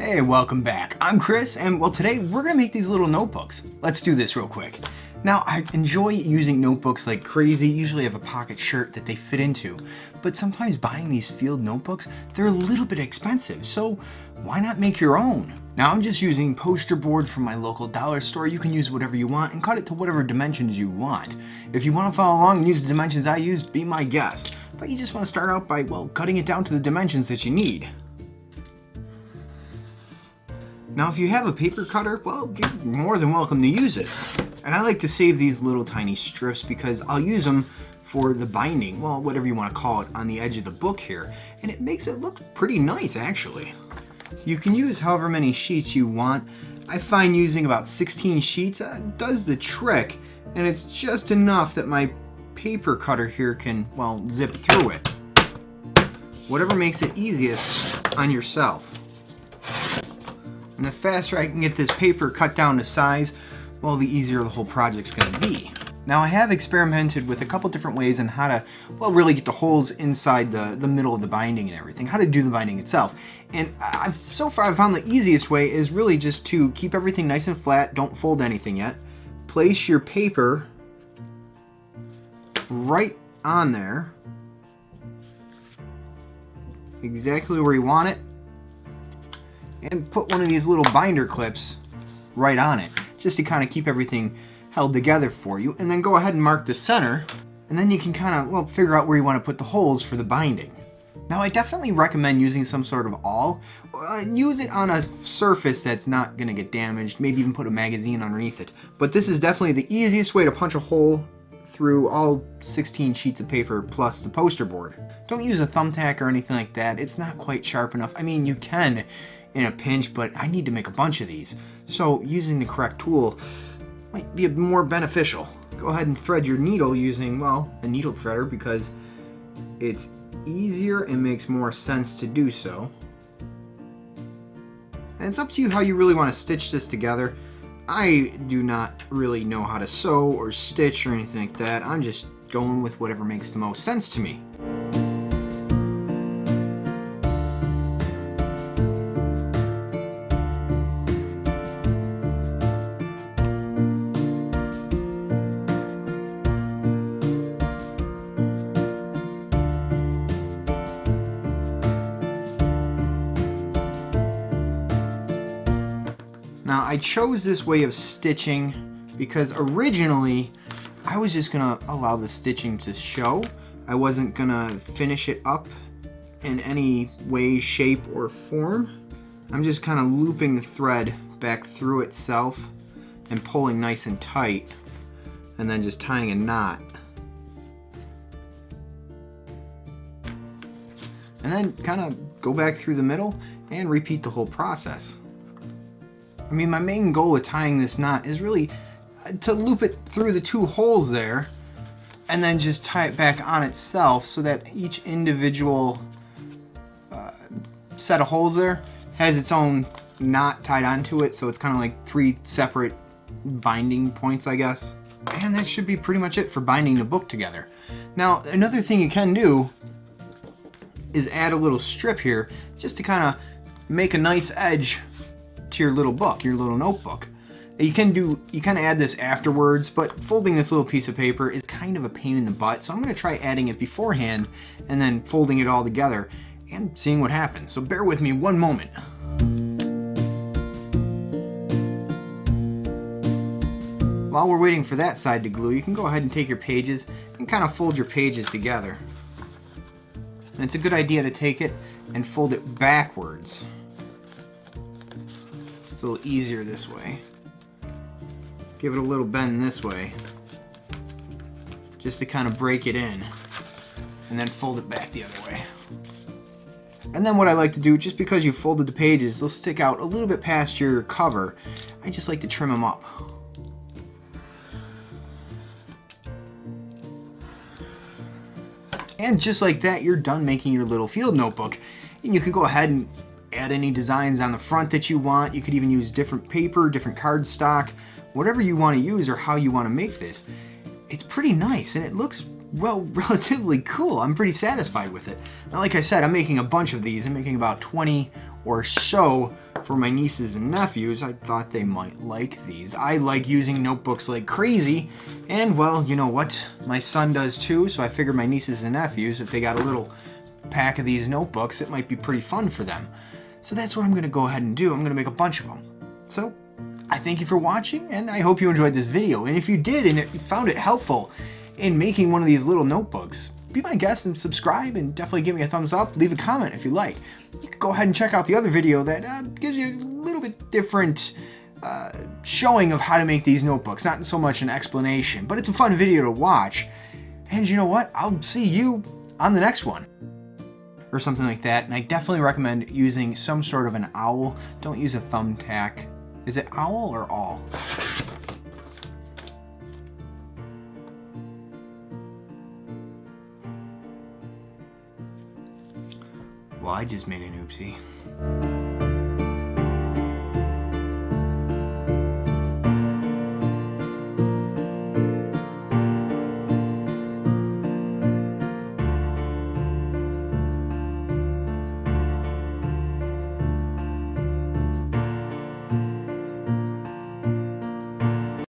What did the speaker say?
Hey, welcome back. I'm Chris, and well, today we're gonna make these little notebooks. Let's do this real quick. Now, I enjoy using notebooks like crazy. Usually have a pocket shirt that they fit into, but sometimes buying these field notebooks, they're a little bit expensive, so why not make your own? Now, I'm just using poster board from my local dollar store. You can use whatever you want and cut it to whatever dimensions you want. If you wanna follow along and use the dimensions I use, be my guest. But you just wanna start out by, well, cutting it down to the dimensions that you need. Now if you have a paper cutter, well, you're more than welcome to use it. And I like to save these little tiny strips because I'll use them for the binding, well, whatever you want to call it, on the edge of the book here. And it makes it look pretty nice, actually. You can use however many sheets you want. I find using about 16 sheets uh, does the trick, and it's just enough that my paper cutter here can, well, zip through it. Whatever makes it easiest on yourself. And the faster I can get this paper cut down to size, well, the easier the whole project's gonna be. Now I have experimented with a couple different ways on how to, well, really get the holes inside the, the middle of the binding and everything, how to do the binding itself. And I've, so far I've found the easiest way is really just to keep everything nice and flat, don't fold anything yet. Place your paper right on there, exactly where you want it, and put one of these little binder clips right on it just to kind of keep everything held together for you. And then go ahead and mark the center and then you can kind of well figure out where you want to put the holes for the binding. Now I definitely recommend using some sort of awl. Uh, use it on a surface that's not gonna get damaged maybe even put a magazine underneath it. But this is definitely the easiest way to punch a hole through all 16 sheets of paper plus the poster board don't use a thumbtack or anything like that it's not quite sharp enough I mean you can in a pinch, but I need to make a bunch of these. So using the correct tool might be more beneficial. Go ahead and thread your needle using, well, a needle threader because it's easier and makes more sense to do so. And it's up to you how you really want to stitch this together. I do not really know how to sew or stitch or anything like that. I'm just going with whatever makes the most sense to me. Now I chose this way of stitching because originally I was just gonna allow the stitching to show. I wasn't gonna finish it up in any way, shape, or form. I'm just kind of looping the thread back through itself and pulling nice and tight and then just tying a knot. And then kind of go back through the middle and repeat the whole process. I mean, my main goal with tying this knot is really uh, to loop it through the two holes there and then just tie it back on itself so that each individual uh, set of holes there has its own knot tied onto it. So it's kind of like three separate binding points I guess. And that should be pretty much it for binding the book together. Now another thing you can do is add a little strip here just to kind of make a nice edge to your little book, your little notebook. You can do, you kind of add this afterwards, but folding this little piece of paper is kind of a pain in the butt. So I'm going to try adding it beforehand and then folding it all together and seeing what happens. So bear with me one moment. While we're waiting for that side to glue, you can go ahead and take your pages and kind of fold your pages together. And it's a good idea to take it and fold it backwards. It's a little easier this way. Give it a little bend this way. Just to kind of break it in. And then fold it back the other way. And then what I like to do, just because you folded the pages, they'll stick out a little bit past your cover. I just like to trim them up. And just like that, you're done making your little field notebook. And you can go ahead and add any designs on the front that you want. You could even use different paper, different cardstock, whatever you want to use or how you want to make this. It's pretty nice and it looks, well, relatively cool. I'm pretty satisfied with it. Now, like I said, I'm making a bunch of these. I'm making about 20 or so for my nieces and nephews, I thought they might like these. I like using notebooks like crazy, and well, you know what? My son does too, so I figured my nieces and nephews, if they got a little pack of these notebooks, it might be pretty fun for them. So that's what I'm gonna go ahead and do. I'm gonna make a bunch of them. So I thank you for watching, and I hope you enjoyed this video. And if you did and you found it helpful in making one of these little notebooks, be my guest and subscribe and definitely give me a thumbs up. Leave a comment if you like. You can go ahead and check out the other video that uh, gives you a little bit different uh, showing of how to make these notebooks. Not so much an explanation, but it's a fun video to watch. And you know what? I'll see you on the next one or something like that. And I definitely recommend using some sort of an owl. Don't use a thumbtack. Is it owl or all? Well, I just made an oopsie.